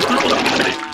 どこだ?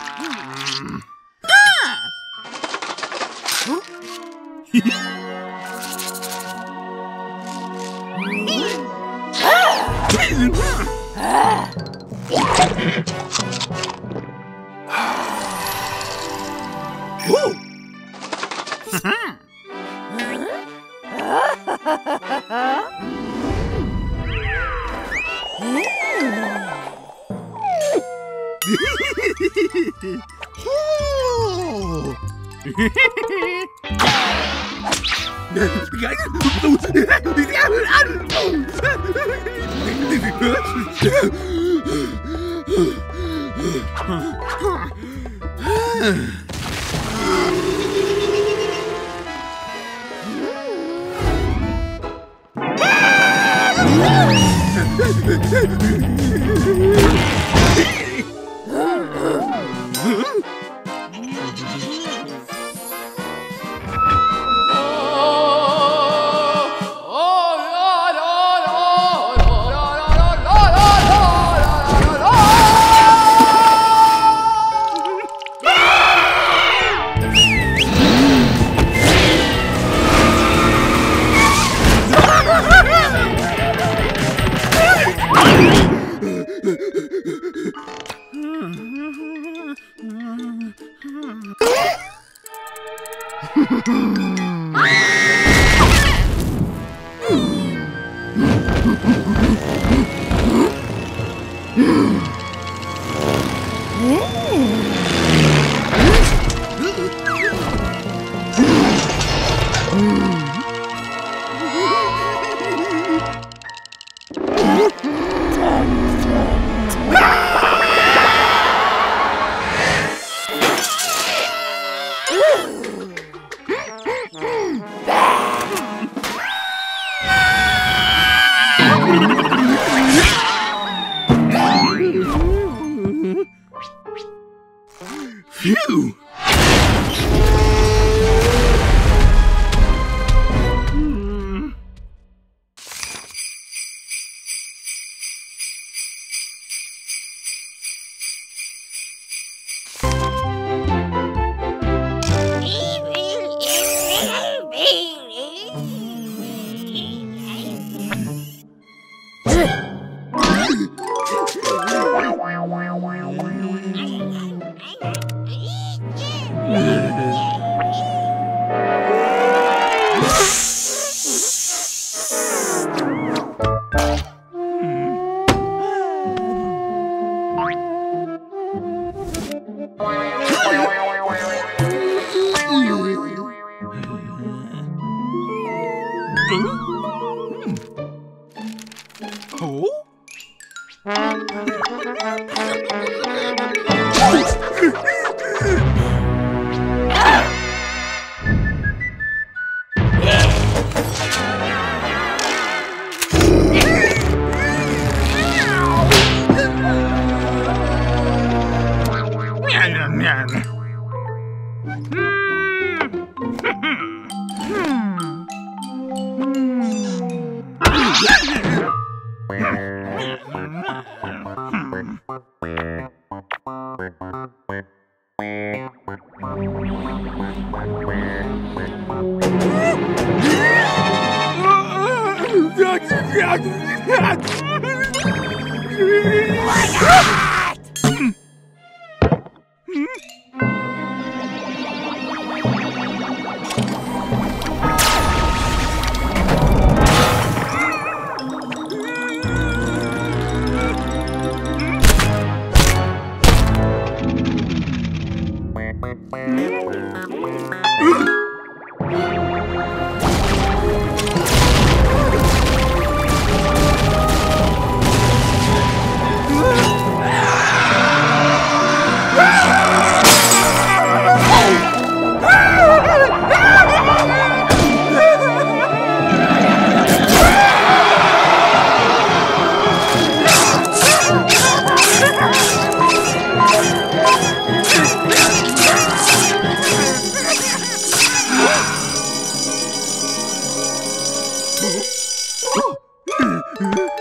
Sweetie! Mm-hmm.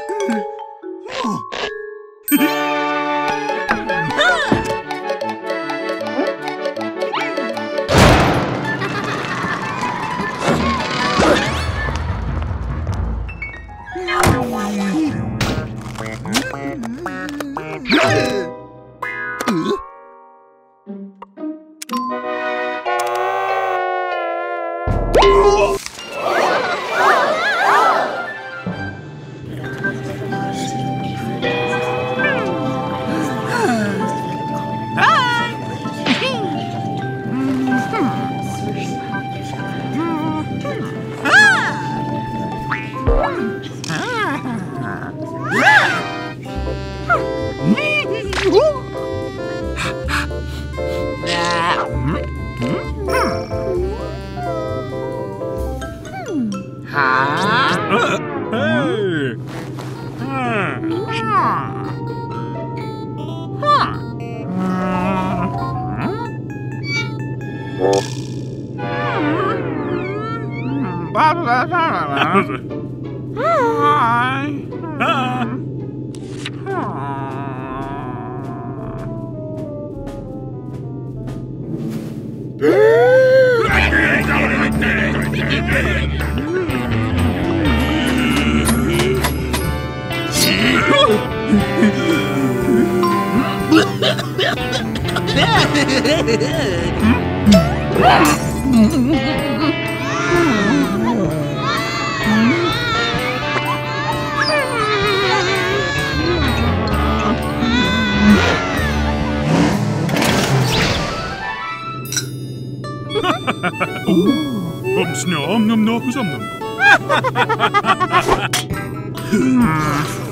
Hmm.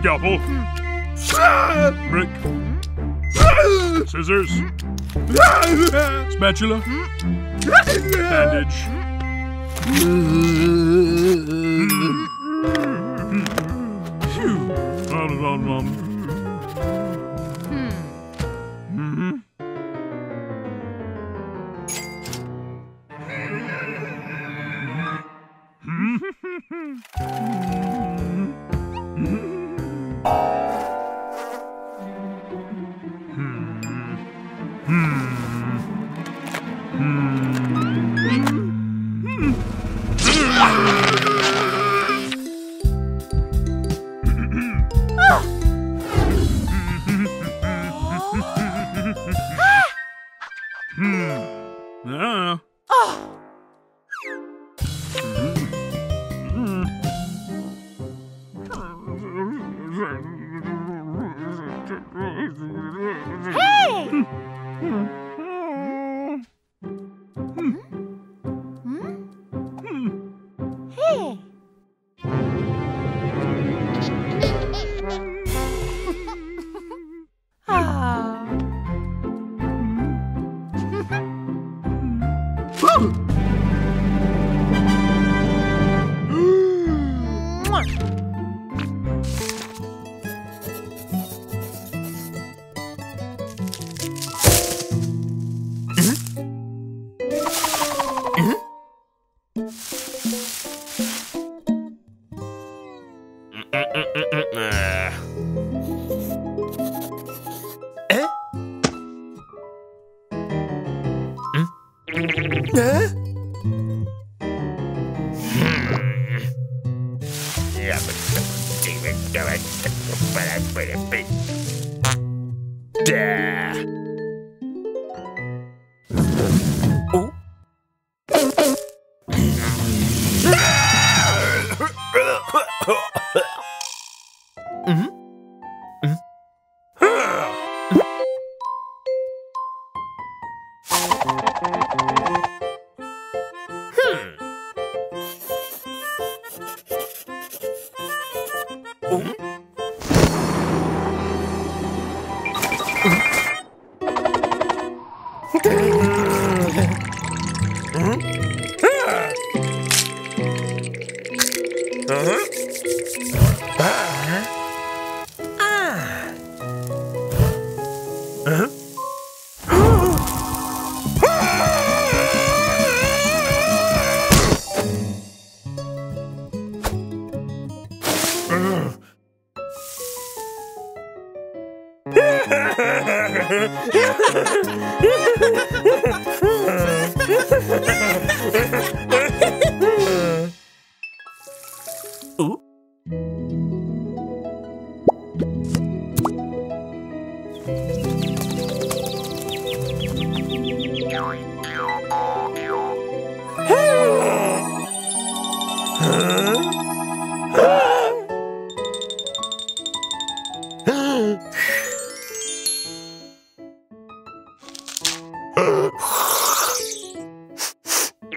Scalpel. Brick. Scissors. Spatula. Bandage. Yeah. Uh, uh, uh, uh, uh. Uh-huh. Ah.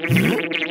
Mm-hmm.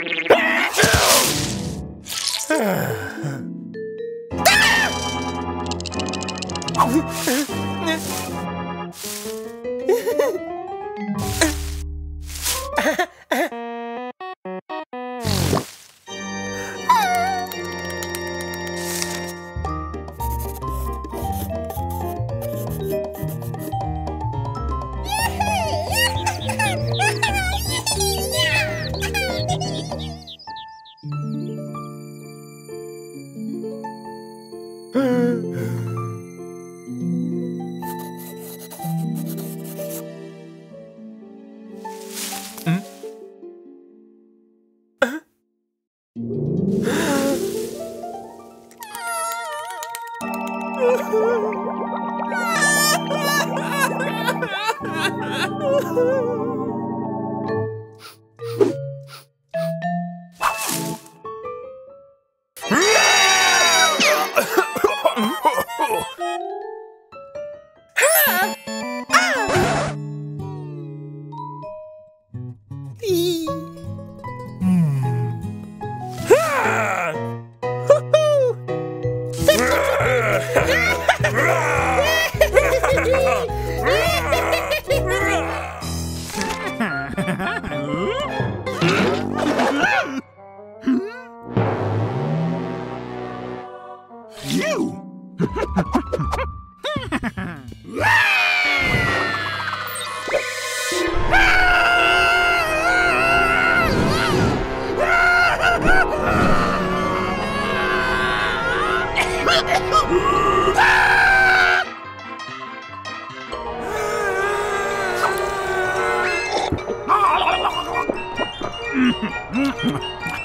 うん。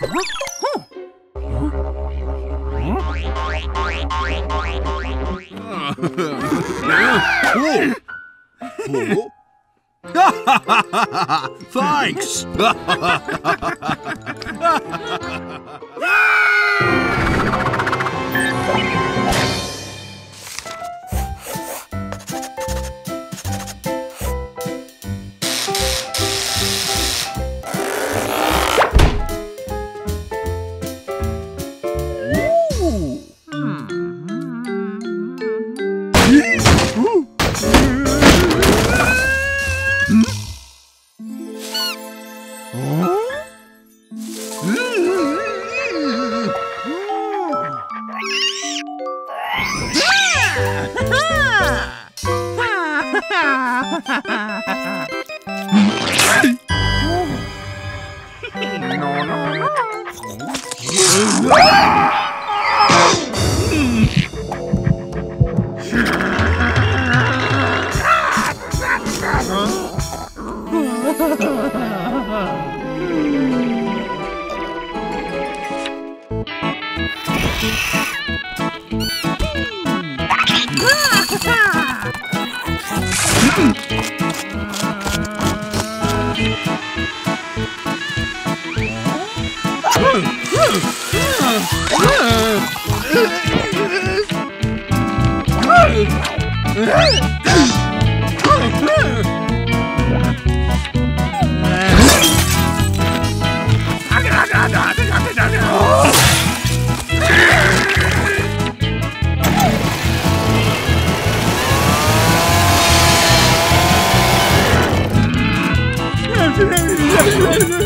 Thanks! no, no, no. Oh!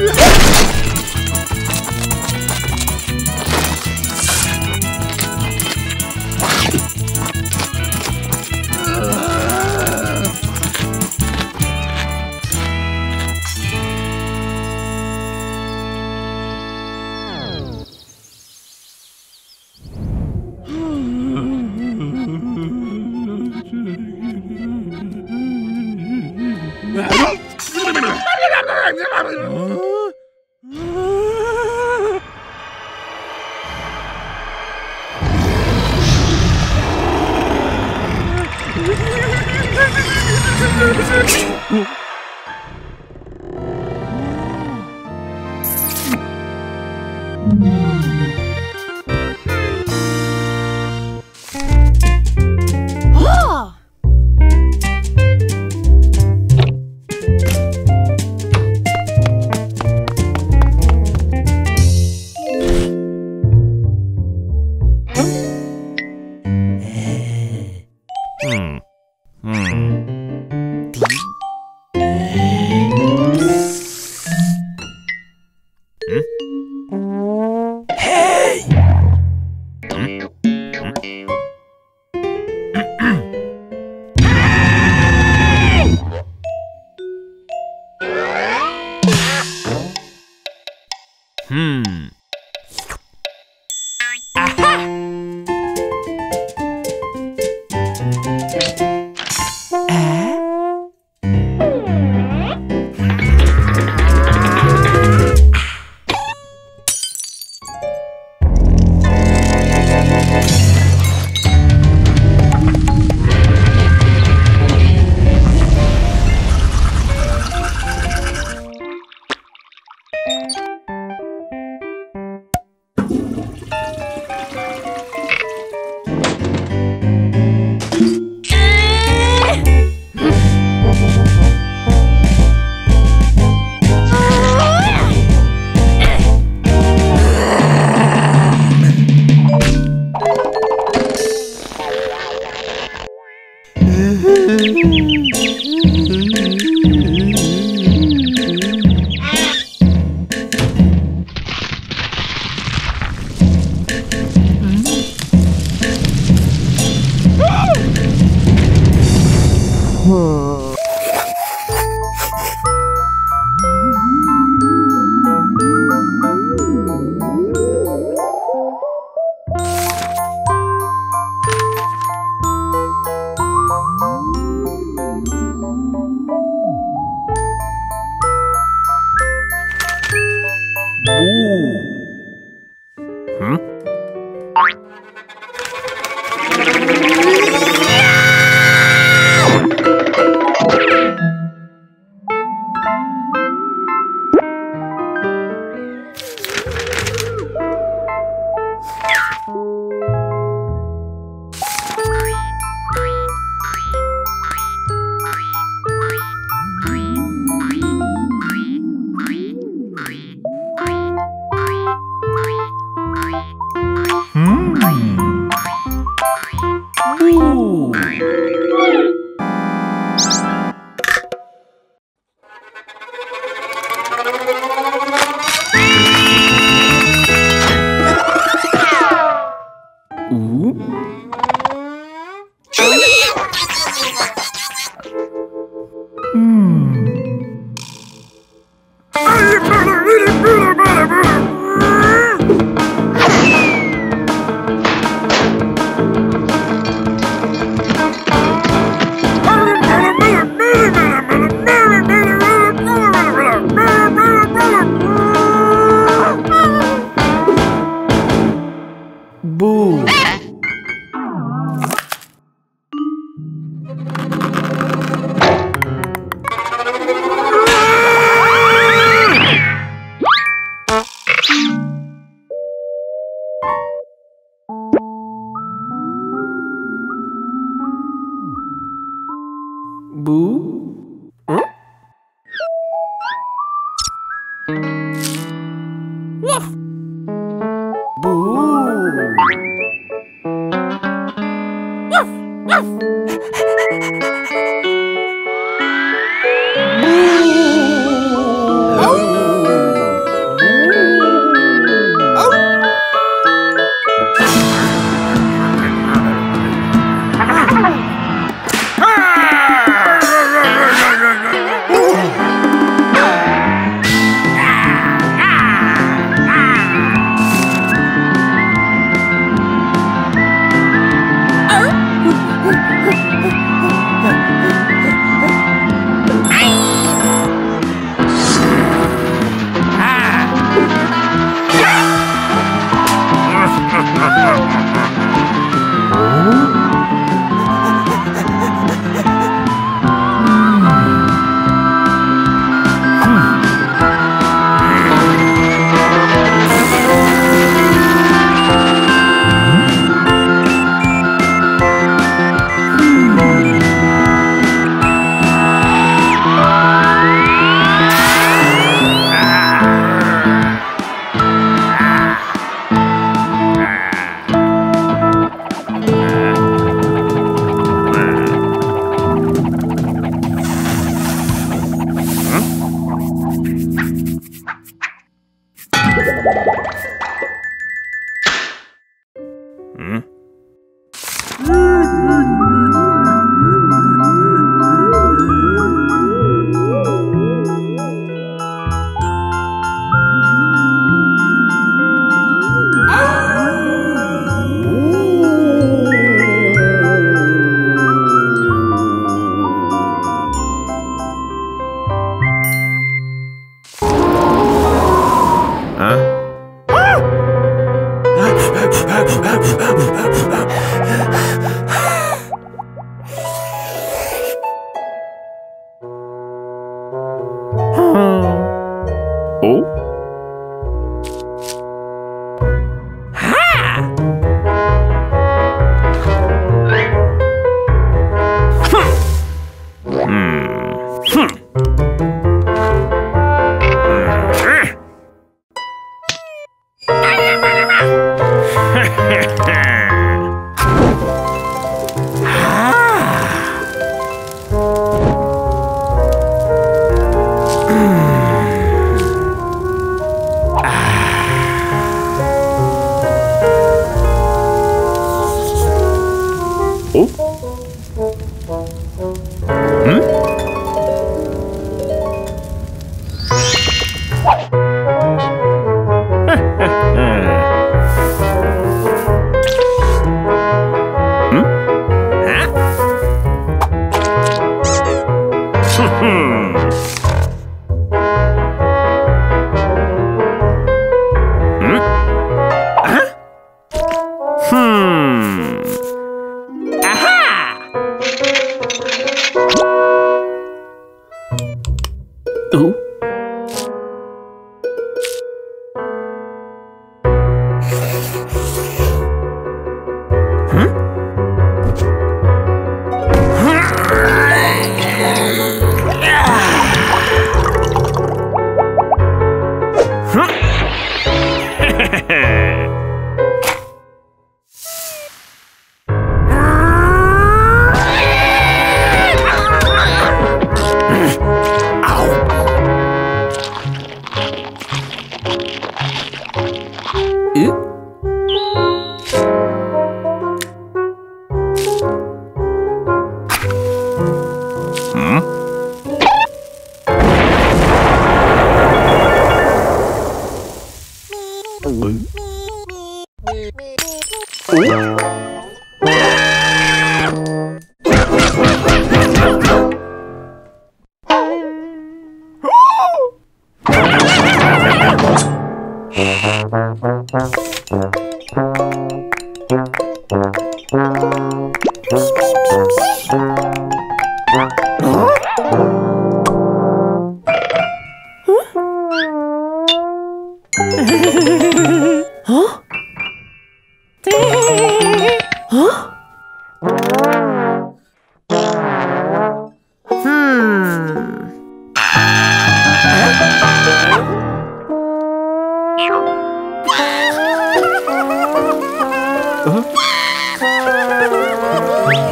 Mm.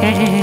Ah!